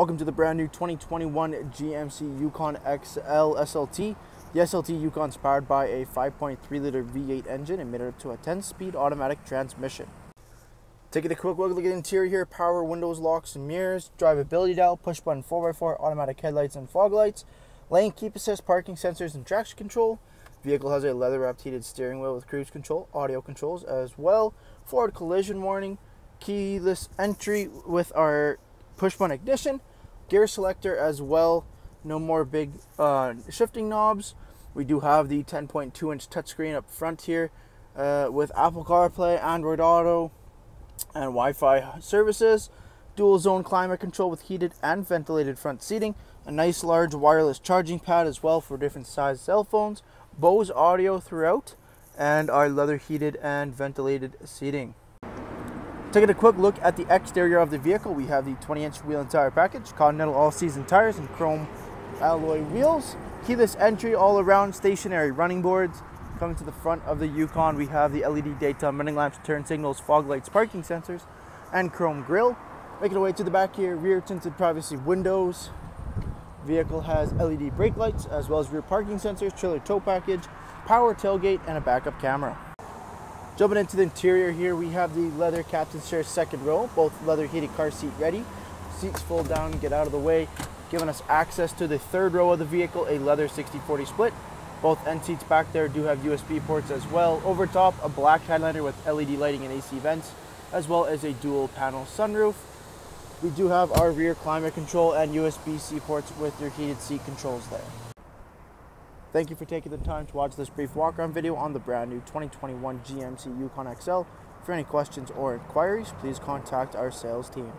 Welcome to the brand new 2021 GMC Yukon XL SLT. The SLT Yukon is powered by a 5.3 liter V8 engine and made up to a 10 speed automatic transmission. Taking a quick look at the interior here power windows, locks, and mirrors, drivability dial, push button 4x4, automatic headlights and fog lights, lane keep assist, parking sensors, and traction control. Vehicle has a leather wrapped heated steering wheel with cruise control, audio controls as well, forward collision warning, keyless entry with our push button ignition, gear selector as well. No more big uh, shifting knobs. We do have the 10.2 inch touchscreen up front here uh, with Apple CarPlay, Android Auto, and Wi Fi services. Dual zone climate control with heated and ventilated front seating. A nice large wireless charging pad as well for different size cell phones. Bose audio throughout. And our leather heated and ventilated seating. Taking a quick look at the exterior of the vehicle, we have the 20 inch wheel and tire package, Continental all season tires, and chrome alloy wheels. Keyless entry all around stationary running boards. Coming to the front of the Yukon, we have the LED daytime running lamps, turn signals, fog lights, parking sensors, and chrome grille. Making our way to the back here, rear tinted privacy windows. Vehicle has LED brake lights as well as rear parking sensors, trailer tow package, power tailgate, and a backup camera. Jumping into the interior here, we have the leather captain's chair second row, both leather heated car seat ready. Seats fold down, get out of the way, giving us access to the third row of the vehicle, a leather 60-40 split. Both end seats back there do have USB ports as well. Over top, a black headliner with LED lighting and AC vents, as well as a dual panel sunroof. We do have our rear climate control and USB-C ports with your heated seat controls there. Thank you for taking the time to watch this brief walk-around video on the brand new 2021 GMC Yukon XL. For any questions or inquiries, please contact our sales team.